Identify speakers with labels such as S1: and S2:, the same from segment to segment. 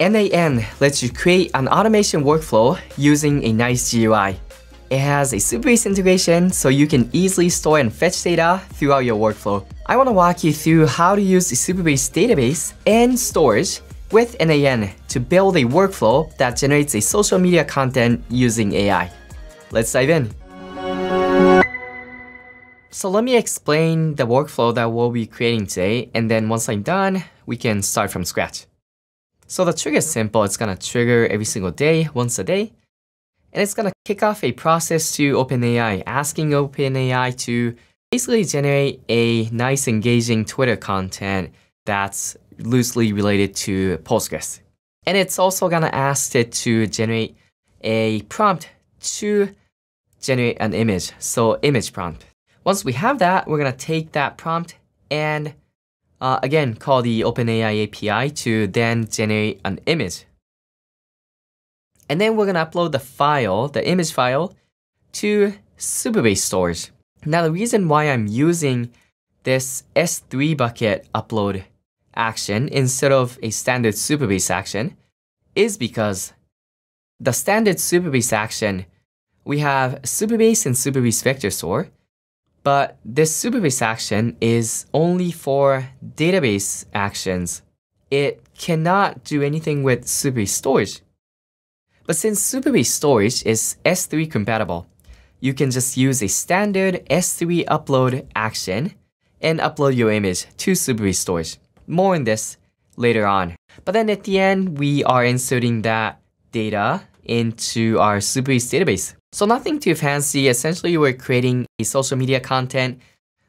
S1: n8n lets you create an automation workflow using a nice GUI. It has a Supabase integration so you can easily store and fetch data throughout your workflow. I want to walk you through how to use the database and storage with n8n to build a workflow that generates a social media content using AI. Let's dive in. So let me explain the workflow that we'll be creating today and then once I'm done, we can start from scratch. So the trigger is simple, it's gonna trigger every single day, once a day, and it's gonna kick off a process to OpenAI, asking OpenAI to basically generate a nice engaging Twitter content that's loosely related to Postgres. And it's also gonna ask it to generate a prompt to generate an image, so image prompt. Once we have that, we're gonna take that prompt and uh, again call the OpenAI API to then generate an image. And then we're gonna upload the file, the image file, to Supabase storage. Now the reason why I'm using this S3 bucket upload action instead of a standard Supabase action is because the standard Supabase action, we have Supabase and Supabase vector store, but this Supabase action is only for database actions. It cannot do anything with Supabase storage. But since Supabase storage is S3 compatible, you can just use a standard S3 upload action and upload your image to Supabase storage. More on this later on. But then at the end, we are inserting that data into our Supabase database. So nothing too fancy. Essentially, we're creating a social media content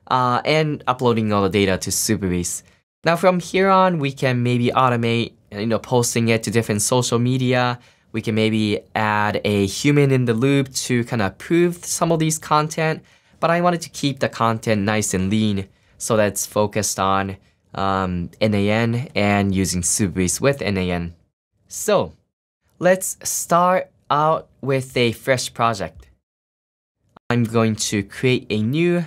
S1: uh, and uploading all the data to Supabase. Now from here on, we can maybe automate, you know, posting it to different social media, we can maybe add a human in the loop to kind of approve some of these content. But I wanted to keep the content nice and lean so that's focused on um, n8n and using Supabase with n8n. So let's start out with a fresh project. I'm going to create a new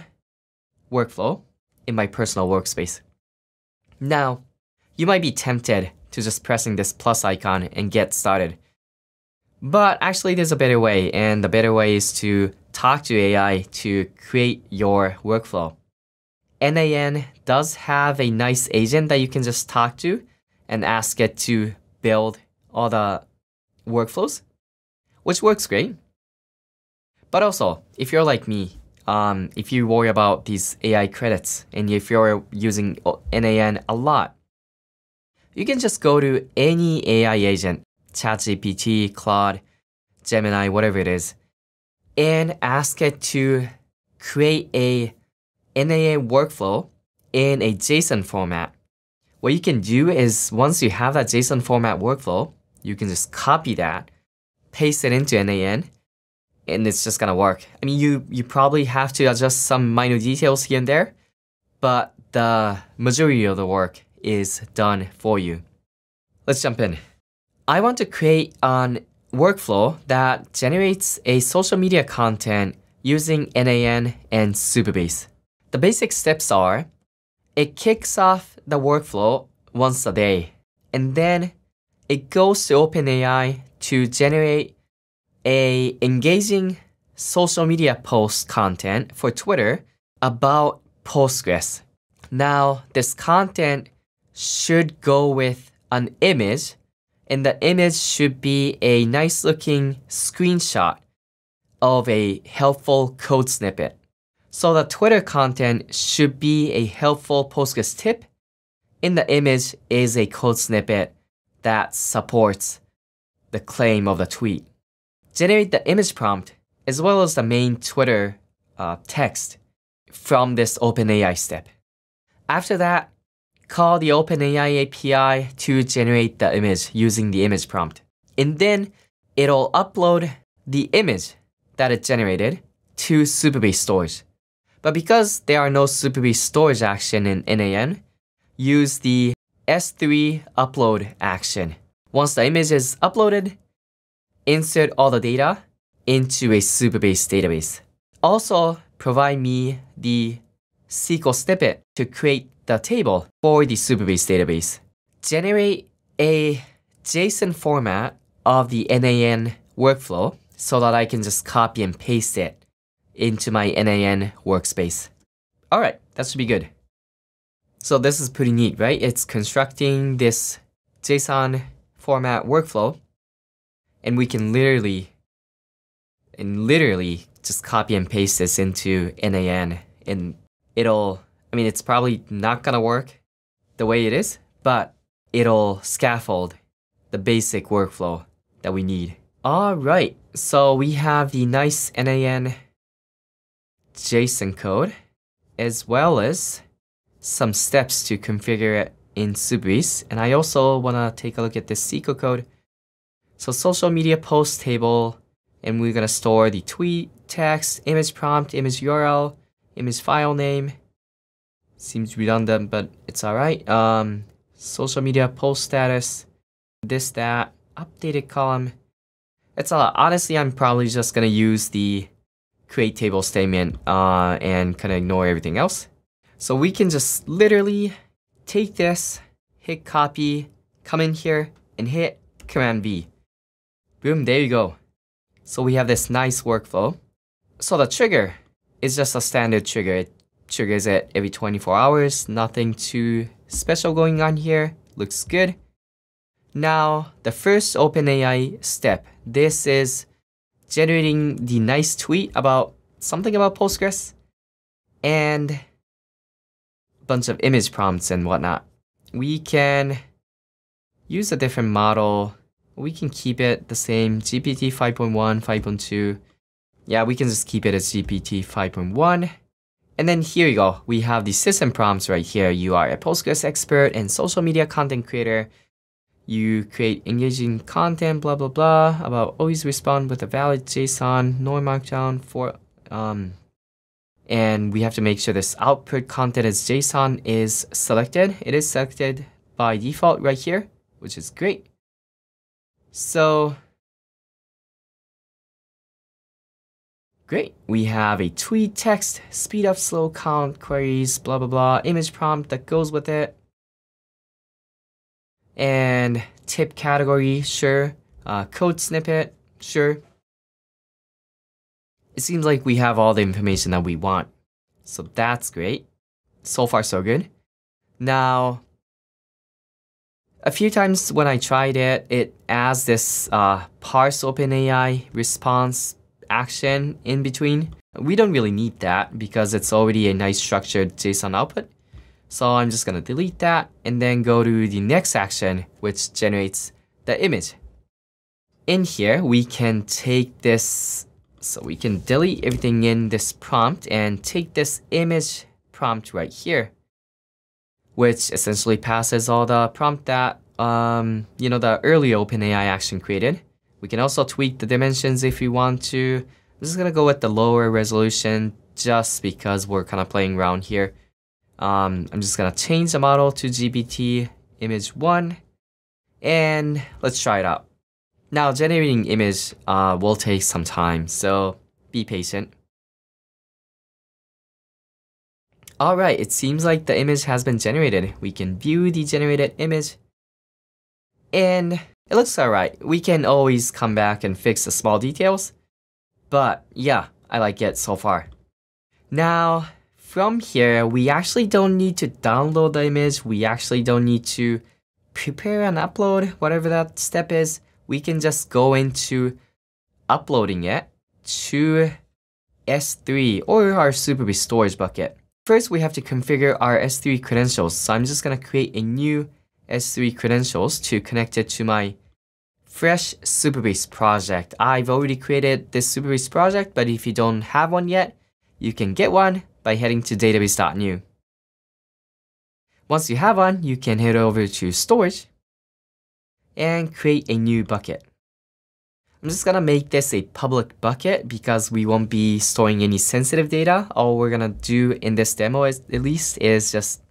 S1: workflow in my personal workspace. Now, you might be tempted to just pressing this plus icon and get started. But actually, there's a better way, and the better way is to talk to AI to create your workflow. n8n does have a nice agent that you can just talk to and ask it to build all the workflows, which works great. But also, if you're like me, um, if you worry about these AI credits and if you're using n8n a lot, you can just go to any AI agent ChatGPT, Claude, Gemini, whatever it is, and ask it to create a n8n workflow in a JSON format. What you can do is once you have that JSON format workflow, you can just copy that, paste it into n8n, and it's just gonna work. I mean, you, you probably have to adjust some minor details here and there, but the majority of the work is done for you. Let's jump in. I want to create an workflow that generates a social media content using n8n and Supabase. The basic steps are it kicks off the workflow once a day, and then it goes to OpenAI to generate a engaging social media post content for Twitter about Postgres. Now, this content should go with an image and the image should be a nice looking screenshot of a helpful code snippet. So the Twitter content should be a helpful Postgres tip. In the image is a code snippet that supports the claim of the tweet. Generate the image prompt as well as the main Twitter uh, text from this OpenAI step. After that, call the OpenAI API to generate the image using the image prompt. And then it'll upload the image that it generated to Supabase storage. But because there are no Supabase storage action in n8n, use the S3 upload action. Once the image is uploaded, insert all the data into a Supabase database. Also, provide me the SQL snippet to create the table for the Supabase database. Generate a JSON format of the n8n workflow so that I can just copy and paste it into my n8n workspace. All right, that should be good. So this is pretty neat, right? It's constructing this JSON format workflow and we can literally and literally just copy and paste this into n8n and it'll I mean it's probably not gonna work the way it is, but it'll scaffold the basic workflow that we need. Alright, so we have the nice n8n JSON code as well as some steps to configure it in Supabase. And I also want to take a look at this SQL code. So social media post table, and we're going to store the tweet, text, image prompt, image URL, image file name. Seems redundant, but it's all right. Um, social media post status, this, that, updated column. It's a. Honestly, I'm probably just going to use the create table statement uh, and kind of ignore everything else. So we can just literally take this, hit copy, come in here and hit Command V. Boom, there you go. So we have this nice workflow. So the trigger is just a standard trigger. It triggers it every 24 hours. Nothing too special going on here. Looks good. Now, the first OpenAI step. This is generating the nice tweet about something about Postgres and bunch of image prompts and whatnot. We can use a different model. We can keep it the same GPT 5.1, 5.2. Yeah, we can just keep it as GPT 5.1. And then here you go. We have the system prompts right here. You are a Postgres expert and social media content creator you create engaging content, blah, blah, blah, about always respond with a valid JSON, no markdown for, um, and we have to make sure this output content as JSON is selected. It is selected by default right here, which is great. So, great. We have a tweet text, speed up, slow count, queries, blah, blah, blah, image prompt that goes with it and tip category, sure. Uh, code snippet, sure. It seems like we have all the information that we want. So that's great. So far, so good. Now, a few times when I tried it, it adds this uh, parse OpenAI response action in between. We don't really need that because it's already a nice structured JSON output. So I'm just gonna delete that and then go to the next action, which generates the image. In here, we can take this, so we can delete everything in this prompt and take this image prompt right here, which essentially passes all the prompt that, um, you know, the early OpenAI action created. We can also tweak the dimensions if we want to. I'm just gonna go with the lower resolution just because we're kind of playing around here. Um, I'm just gonna change the model to GPT image 1 and let's try it out. Now generating image uh, will take some time, so be patient. Alright, it seems like the image has been generated. We can view the generated image and it looks alright. We can always come back and fix the small details, but yeah, I like it so far. Now, from here, we actually don't need to download the image. We actually don't need to prepare and upload, whatever that step is. We can just go into uploading it to S3 or our Supabase storage bucket. First, we have to configure our S3 credentials. So I'm just gonna create a new S3 credentials to connect it to my fresh Supabase project. I've already created this Supabase project, but if you don't have one yet, you can get one by heading to database.new. Once you have one, you can head over to storage and create a new bucket. I'm just gonna make this a public bucket because we won't be storing any sensitive data. All we're gonna do in this demo is, at least is just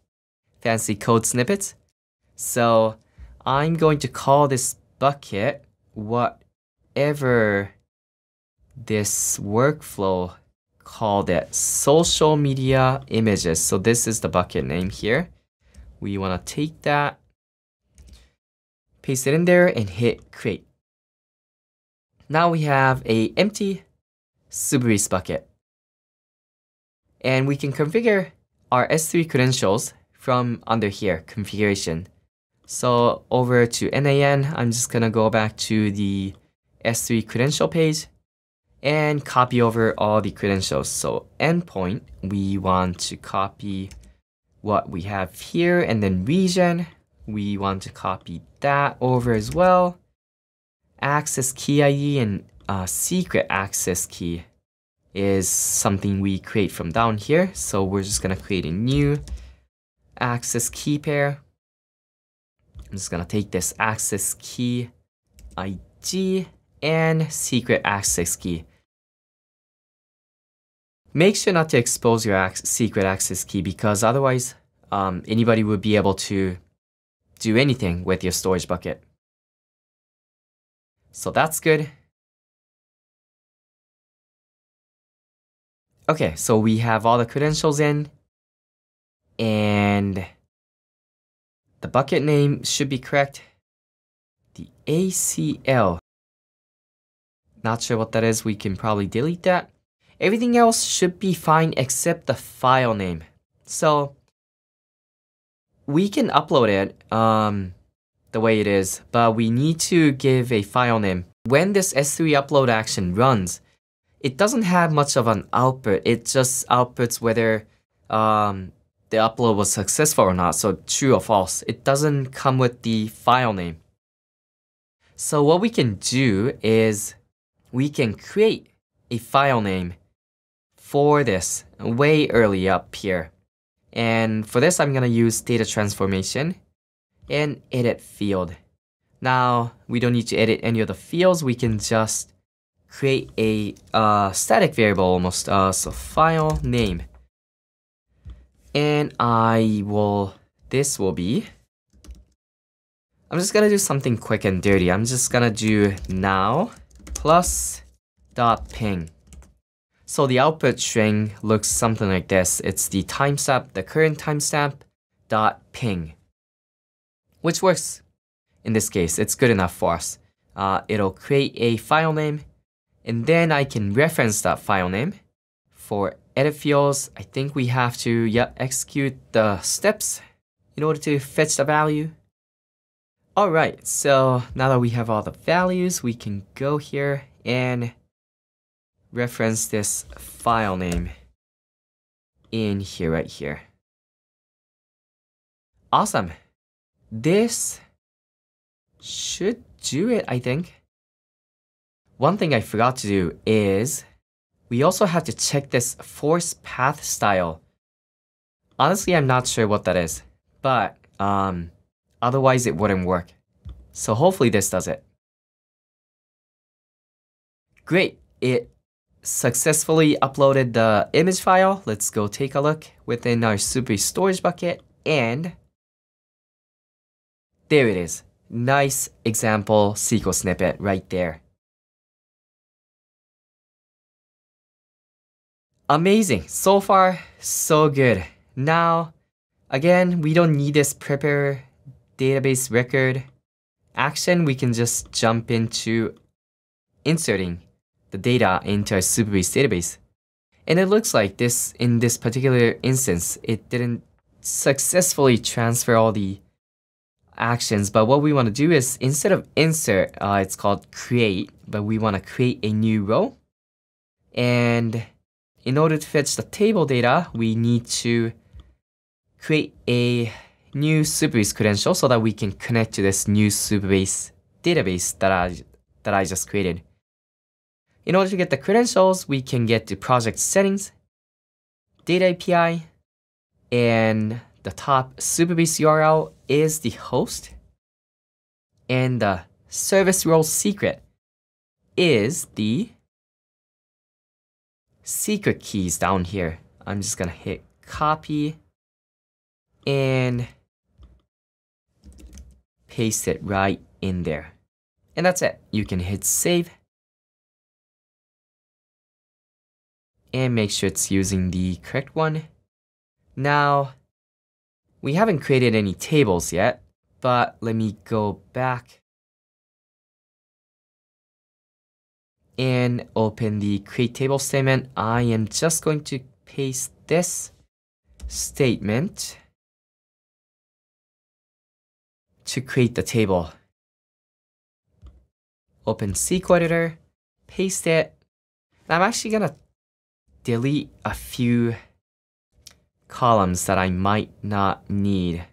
S1: fancy code snippets. So I'm going to call this bucket whatever this workflow called it social media images. So this is the bucket name here. We want to take that, paste it in there and hit create. Now we have a empty Supabase bucket. And we can configure our S3 credentials from under here, configuration. So over to n8n, I'm just gonna go back to the S3 credential page and copy over all the credentials. So endpoint, we want to copy what we have here and then region, we want to copy that over as well. Access key ID and uh, secret access key is something we create from down here. So we're just gonna create a new access key pair. I'm just gonna take this access key ID and secret access key. Make sure not to expose your ac secret access key because otherwise um, anybody would be able to do anything with your storage bucket. So that's good. Okay, so we have all the credentials in and the bucket name should be correct. The ACL. Not sure what that is. We can probably delete that. Everything else should be fine except the file name. So we can upload it um, the way it is, but we need to give a file name. When this S3 upload action runs, it doesn't have much of an output. It just outputs whether um, the upload was successful or not, so true or false. It doesn't come with the file name. So what we can do is we can create a file name for this way early up here. And for this, I'm gonna use data transformation and edit field. Now, we don't need to edit any of the fields. We can just create a uh, static variable almost. Uh, so file name and I will, this will be, I'm just gonna do something quick and dirty. I'm just gonna do now plus dot ping. So the output string looks something like this. It's the timestamp, the current timestamp dot ping, which works in this case. It's good enough for us. Uh, it'll create a file name, and then I can reference that file name for edit fields, I think we have to yeah, execute the steps in order to fetch the value. Alright, so now that we have all the values, we can go here and reference this file name in here, right here. Awesome. This should do it, I think. One thing I forgot to do is we also have to check this force path style. Honestly, I'm not sure what that is, but um, otherwise it wouldn't work. So hopefully this does it. Great, it successfully uploaded the image file. Let's go take a look within our Supabase storage bucket and there it is. Nice example SQL snippet right there. Amazing. So far, so good. Now, again, we don't need this prepare database record action. We can just jump into inserting the data into a Supabase database. And it looks like this, in this particular instance, it didn't successfully transfer all the actions. But what we want to do is instead of insert, uh, it's called create, but we want to create a new row. And in order to fetch the table data, we need to create a new Supabase credential so that we can connect to this new Supabase database that I, that I just created. In order to get the credentials, we can get to project settings, data API, and the top Supabase URL is the host, and the service role secret is the secret keys down here. I'm just gonna hit copy and paste it right in there. And that's it. You can hit save and make sure it's using the correct one. Now, we haven't created any tables yet, but let me go back and open the create table statement. I am just going to paste this statement to create the table. Open SQL editor, paste it. I'm actually gonna delete a few columns that I might not need.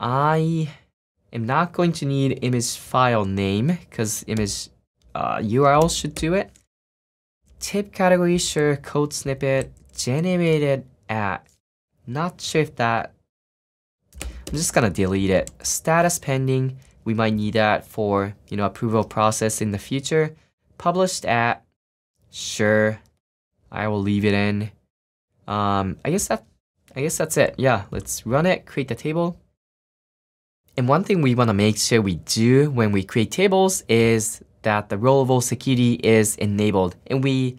S1: I am not going to need image file name because image uh, URL should do it. Tip category, sure, code snippet, generated at. Not sure if that, I'm just gonna delete it. Status pending, we might need that for, you know, approval process in the future. Published at, sure, I will leave it in. Um, I guess that, I guess that's it. Yeah, let's run it, create the table. And one thing we want to make sure we do when we create tables is that the level security is enabled. And we,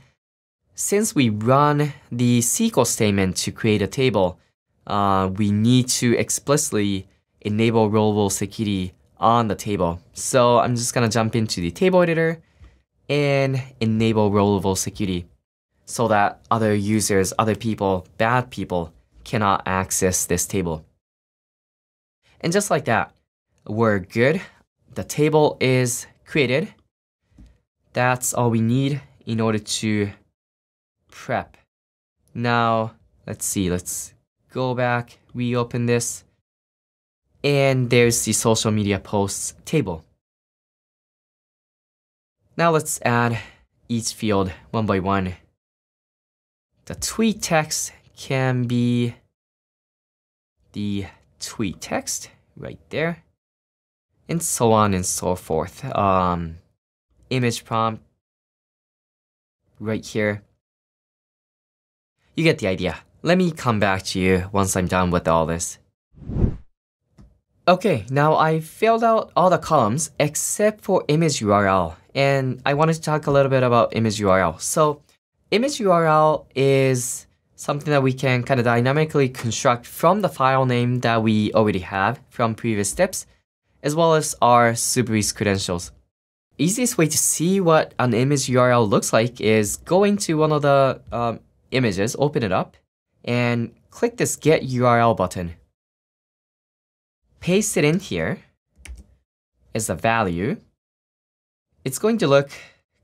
S1: since we run the SQL statement to create a table, uh, we need to explicitly enable level security on the table. So I'm just gonna jump into the table editor and enable level security so that other users, other people, bad people cannot access this table. And just like that, we're good. The table is created. That's all we need in order to prep. Now, let's see, let's go back, reopen this, and there's the social media posts table. Now let's add each field one by one. The tweet text can be the tweet text right there, and so on and so forth. Um, image prompt right here. You get the idea. Let me come back to you once I'm done with all this. Okay, now I filled out all the columns except for image URL. And I wanted to talk a little bit about image URL. So image URL is something that we can kind of dynamically construct from the file name that we already have from previous steps, as well as our Supabase credentials easiest way to see what an image URL looks like is go into one of the um, images, open it up, and click this Get URL button. Paste it in here as a value. It's going to look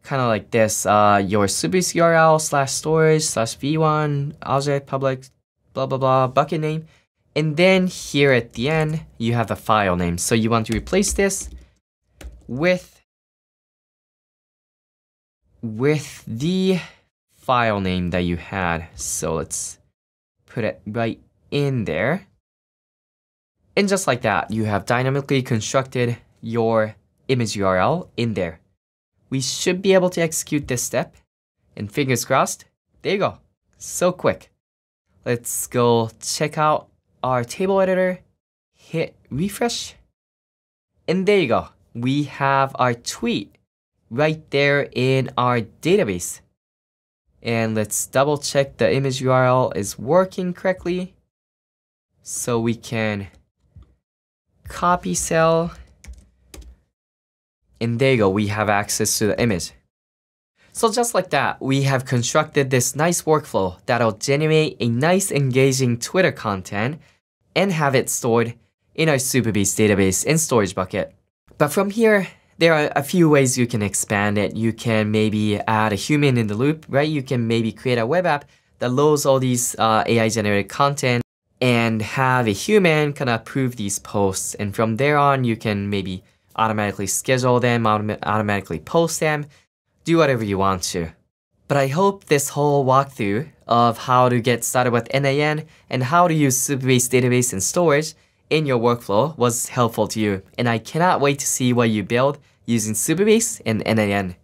S1: kind of like this. Uh, your Supabase URL slash storage slash v1 object public blah blah blah bucket name. And then here at the end, you have the file name. So you want to replace this with with the file name that you had. So let's put it right in there. And just like that, you have dynamically constructed your image URL in there. We should be able to execute this step. And fingers crossed, there you go. So quick. Let's go check out our table editor, hit refresh, and there you go. We have our tweet right there in our database. And let's double check the image URL is working correctly. So we can copy cell. And there you go, we have access to the image. So just like that, we have constructed this nice workflow that'll generate a nice engaging Twitter content and have it stored in our Supabase database in storage bucket. But from here, there are a few ways you can expand it. You can maybe add a human in the loop, right? You can maybe create a web app that loads all these uh, AI generated content and have a human kind of approve these posts. And from there on, you can maybe automatically schedule them, autom automatically post them, do whatever you want to. But I hope this whole walkthrough of how to get started with n8n and how to use Supabase database and storage in your workflow was helpful to you, and I cannot wait to see what you build using Supabase and n8n.